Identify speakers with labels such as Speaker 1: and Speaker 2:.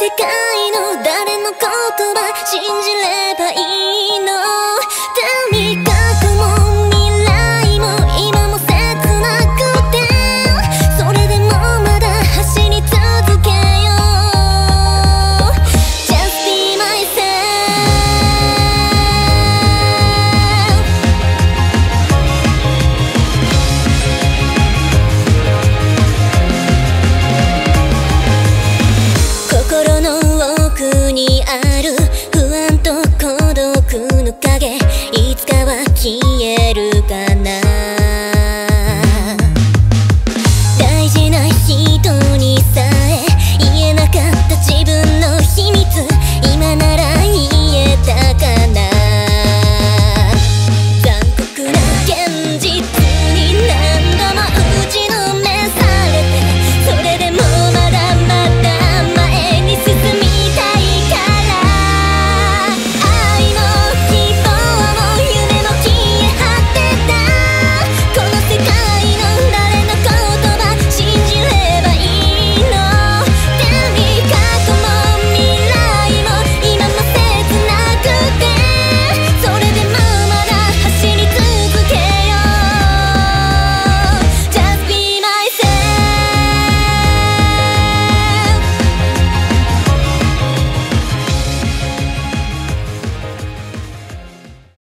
Speaker 1: 世界の誰の言葉信じる